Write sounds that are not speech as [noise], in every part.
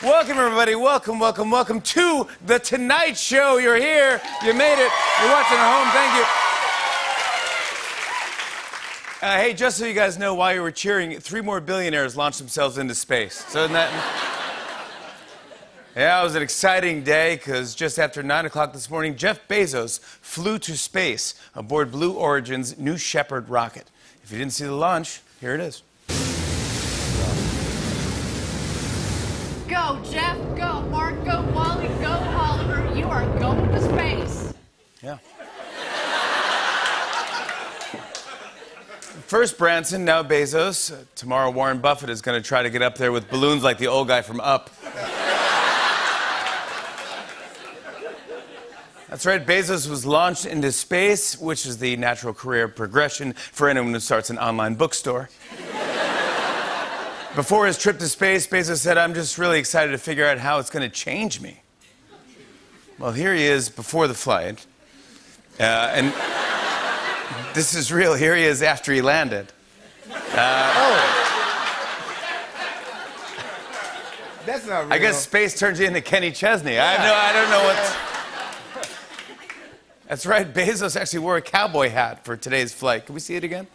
Welcome, everybody. Welcome, welcome, welcome to The Tonight Show. You're here. You made it. You're watching at home. Thank you. Uh, hey, just so you guys know why you were cheering, three more billionaires launched themselves into space. So, isn't that. Yeah, it was an exciting day because just after 9 o'clock this morning, Jeff Bezos flew to space aboard Blue Origin's New Shepard rocket. If you didn't see the launch, here it is. Go, Jeff. Go, Mark. Go, Wally. Go, Oliver. You are going to space. Yeah. First Branson, now Bezos. Tomorrow, Warren Buffett is going to try to get up there with balloons like the old guy from Up. That's right, Bezos was launched into space, which is the natural career progression for anyone who starts an online bookstore. Before his trip to space, Bezos said, I'm just really excited to figure out how it's going to change me. Well, here he is before the flight. Uh, and [laughs] this is real. Here he is after he landed. Uh, oh. That's not real. I guess space turns you into Kenny Chesney. Yeah. I, know, I don't know what. That's right. Bezos actually wore a cowboy hat for today's flight. Can we see it again?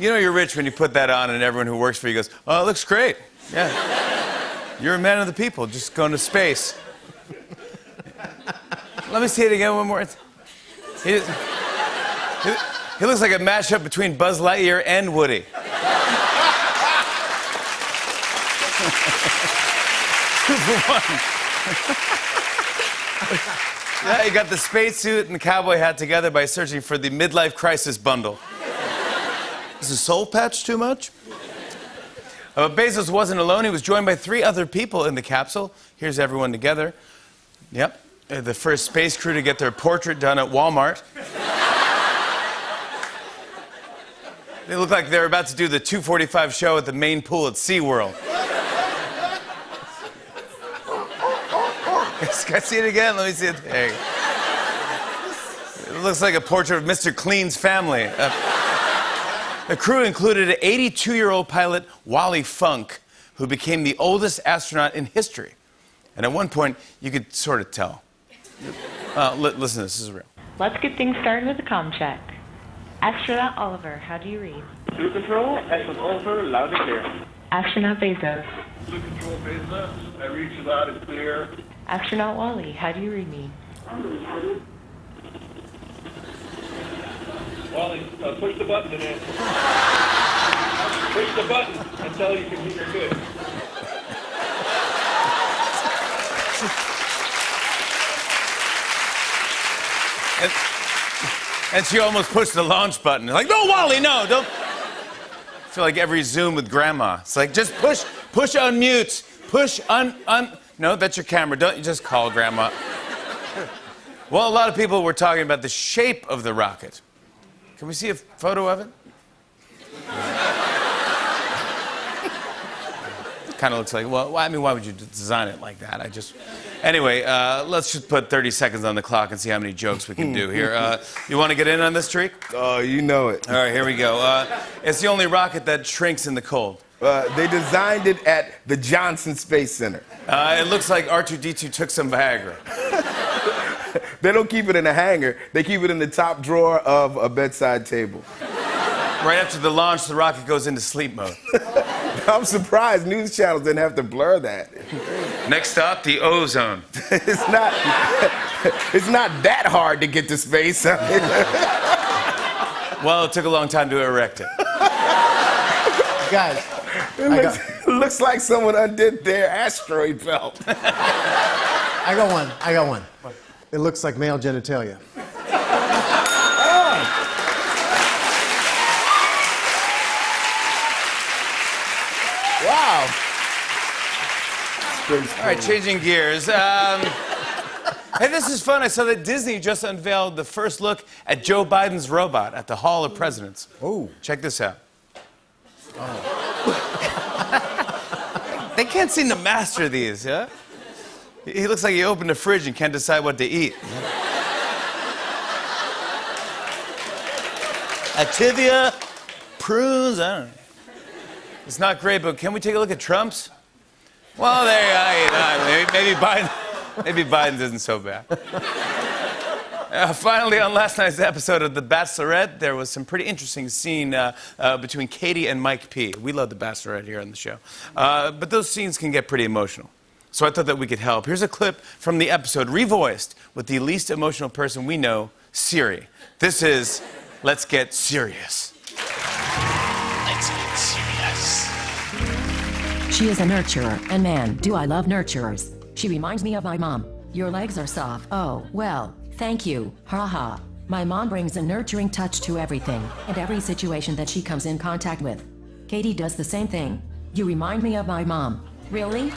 You know you're rich when you put that on, and everyone who works for you goes, "Oh, it looks great." Yeah. You're a man of the people, just going to space. Let me see it again one more. He, he, he looks like a mashup between Buzz Lightyear and Woody. Yeah, he got the spacesuit and the cowboy hat together by searching for the midlife crisis [laughs] bundle. Is the soul patch too much? Uh, Bezos wasn't alone. He was joined by three other people in the capsule. Here's everyone together. Yep. Uh, the first space crew to get their portrait done at Walmart. they look like they're about to do the 245 show at the main pool at SeaWorld. [laughs] Can I see it again? Let me see it. There. It looks like a portrait of Mr. Clean's family. Uh, the crew included an 82 year old pilot, Wally Funk, who became the oldest astronaut in history. And at one point, you could sort of tell. Uh, li- listen, this is real. Let's get things started with a comm check. Astronaut Oliver, how do you read? Blue Control, astronaut Oliver, loud and clear. Astronaut Bezos. Blue Control, Bezos, I read you loud and clear. Astronaut Wally, how do you read me? Wally, uh, push the button and answer. push the button until you can hear good. And, and she almost pushed the launch button. Like, no, Wally, no, don't. I feel like every Zoom with grandma. It's like, just push, push unmute, push un, un. No, that's your camera. Don't you just call grandma. Well, a lot of people were talking about the shape of the rocket. Can we see a photo of it? kind of looks like, well, I mean, why would you design it like that? I just. Anyway, uh, let's just put 30 seconds on the clock and see how many jokes we can do [laughs] here. Uh, you want to get in on this streak? Oh, you know it. All right, here we go. Uh, it's the only rocket that shrinks in the cold. Uh, they designed it at the Johnson Space Center. Uh, it looks like R2D2 took some Viagra. [laughs] they don't keep it in a hangar, they keep it in the top drawer of a bedside table. Right after the launch, the rocket goes into sleep mode. [laughs] I'm surprised news channels didn't have to blur that. Next up, the ozone. [laughs] it's not. [laughs] it's not that hard to get to space. well, it took a long time to erect it. Guys, it looks, got... looks, like someone undid their asteroid belt. I got one. I got one. It looks like male genitalia. [laughs] Wow. All right, changing gears. Um, hey, this is fun. I saw that Disney just unveiled the first look at Joe Biden's robot at the Hall of Presidents. Oh. Check this out. Oh. [laughs] they can't seem to master these, yeah? He looks like he opened a fridge and can't decide what to eat. Activia, prunes, I don't know. It's not great, but can we take a look at Trump's? Well, there you go. Maybe, maybe Biden, maybe Biden's isn't so bad. Uh, finally, on last night's episode of The Bachelorette, there was some pretty interesting scene uh, uh, between Katie and Mike P. We love The Bachelorette here on the show. Uh, but those scenes can get pretty emotional. So I thought that we could help. Here's a clip from the episode, revoiced with the least emotional person we know, Siri. This is Let's Get Serious. Let's get serious. She is a nurturer, and man, do I love nurturers. She reminds me of my mom. Your legs are soft. Oh, well, thank you. Ha ha. My mom brings a nurturing touch to everything and every situation that she comes in contact with. Katie does the same thing. You remind me of my mom. Really?